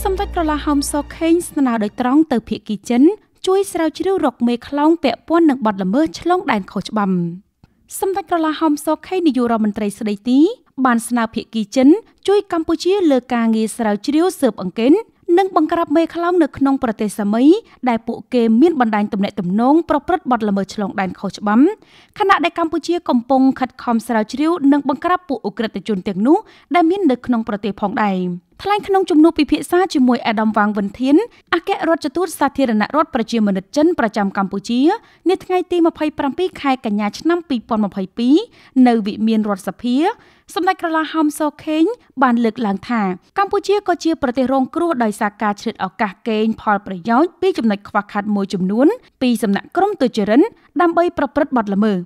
សម្ដេចក្រឡាហោមសខេងស្នើដោយត្រង់ទៅភៀកគីចិន ជួយស្រាវជ្រាវរកមេខ្លោងពាក់ព័ន្ធនឹងបទល្មើសឆ្លងដែនខុសច្បាប់សម្ដេចក្រឡាហោមសខេងនាយករដ្ឋមន្ត្រីស្ដីទី បានស្នើភៀកគីចិន ជួយកម្ពុជាលើការងារស្រាវជ្រាវស៊ើបអង្កេតនិងបង្ក្រាបមេខ្លោងនៅក្នុងប្រទេសសាមីដែលពួកគេមានបណ្ដាញទំនាក់ទំនងប្រព្រឹត្តបទល្មើសឆ្លងដែនខុសច្បាប់ខណៈដែលកម្ពុជាកំពុងខិតខំស្រាវជ្រាវនិងបង្ក្រាបពួកអ ுக ្រិតជនទាំងនោះដែលមាននៅក្នុងប្រទេសផងដែរ ថ្លែងក្នុងជំនួបពិភាក្សាជាមួយអាដាមវ៉ាងវិនធានអគ្គរដ្ឋទូតសាធារណរដ្ឋប្រជាមានិតចិនប្រចាំកម្ពុជានាថ្ងៃទី27ខែកញ្ញាឆ្នាំ2022នៅវិមានរដ្ឋសភាសម្ដេចក្រឡាហោមសខេងបានលើកឡើងថាកម្ពុជាក៏ជាប្រទេសរងគ្រោះដោយសារការឆ្លៀតឱកាសកេងផលប្រយោជន៍ពីចំណុចខ្វះខាតមួយចំនួនពីសំណាក់ក្រុមទុច្ចរិតដើម្បីប្រព្រឹត្តបទល្មើស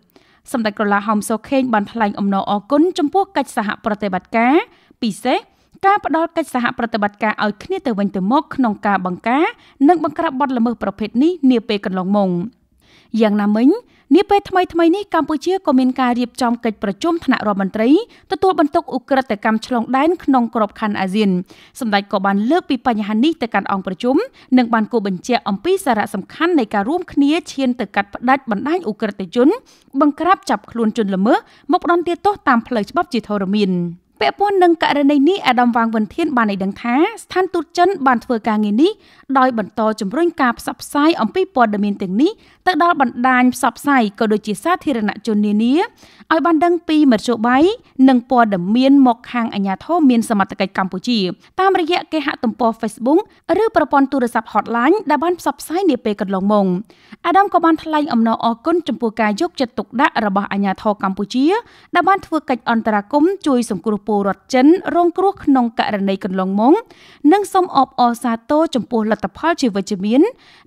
សម្ដេចក្រឡាហោមសខេងបានថ្លែងអំណរអគុណចំពោះកិច្ចសហប្រតិបត្តិការពិសេស ការផ្ដល់កិច្ចសហប្រតិបត្តិការឲ្យគ្នាទៅវិញទៅមកក្នុងការបង្ការនិងបង្ក្រាបបទល្មើសប្រភេទនេះនាពេលកន្លងមកយ៉ាងណាមិញនាពេលថ្មីថ្មីនេះកម្ពុជាក៏មានការរៀបចំកិច្ចប្រជុំថ្នាក់រដ្ឋមន្ត្រីទទួលបន្ទុកឧក្រិដ្ឋកម្មឆ្លងដែនក្នុងក្របខ័ណ្ឌអាស៊ានសម្ដេចក៏បានលើកពីបញ្ហានេះទៅកាន់អង្គប្រជុំនិងបានគូបញ្ជាក់អំពីសារៈសំខាន់នៃការរួមគ្នាឈានទៅកាត់ផ្តាច់បណ្ដាញឧក្រិដ្ឋជន បង្ក្រាបចាប់ខ្លួនជនល្មើសមកផ្ដន្ទាទោសតាមផ្លូវច្បាប់ជាធរមាន។ ពាក់ព័ន្ធនឹងករណីនេះអាដាមវ៉ាងវិនធានបានឲ្យដឹងថាស្ថានទូតចិនបានធ្វើការងារនេះដោយបន្តជំរុញការផ្សព្វផ្សាយអំពីព័ត៌មានទាំងនេះទៅដល់បណ្ដាញផ្សព្វផ្សាយក៏ដូចជាសាធារណជននានាឲ្យបានដឹងពីមធ្យោបាយនិងព័ត៌មានមកខាងអាជ្ញាធរមានសមត្ថកិច្ចកម្ពុជា តាមរយៈគេហទំព័រ Facebook ឬប្រព័ន្ធទូរស័ព្ទ Hotline ដែលបានផ្សព្វផ្សាយនាពេលកន្លងមកអាដាមក៏បានថ្លែងអំណរអគុណចំពោះការយកចិត្តទុកដាក់របស់អាជ្ញាធរកម្ពុជាដែលបានធ្វើកិច្ចអន្តរាគមន៍ជួយសង្គ្រោះពលរដ្ឋចិនរងគ្រោះក្នុងករណីកន្លងមកនិងសូមអបអរសាទរចំពោះលទ្ធផលជាវិជ្ជមាន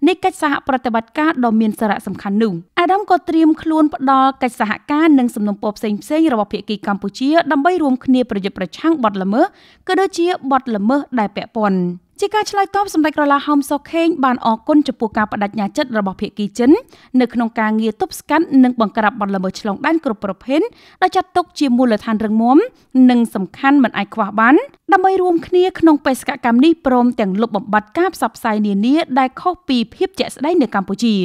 នៃកិច្ចសហប្រតិបត្តិការដ៏មានសារៈសំខាន់នោះអាដាម ក៏ត្រៀមខ្លួនផ្ដល់កិច្ចសហការនិងសំណុំពរផ្សេងផ្សេងរបស់ភាគីកម្ពុជាដើម្បីរួមគ្នាប្រយុទ្ធប្រឆាំងបទល្មើសក៏ដូចជាបទល្មើសដែលពាក់ព័ន្ធជាការឆ្លើយតបសម្ដេចក្រឡាហោមសុខេងបានអរគុណចំពោះការបដិញ្ញាចិត្តរបស់ភាគីចិននៅក្នុងការងារទប់ស្កាត់និងបង្ក្រាបបទល្មើសឆ្លងដែនគ្រប់ប្រភេទដែលចាត់ទុកជាមូលដ្ឋានរឹងមាំនិងសំខាន់មិនអាចខ្វះបានដើម្បីរួមគ្នាក្នុងបេសកកម្មនេះព្រមទាំងលុបបំបាត់ការផ្សព្វផ្សាយនានាដែលខុសពីភាពជាក់ស្ដែងនៅកម្ពុជា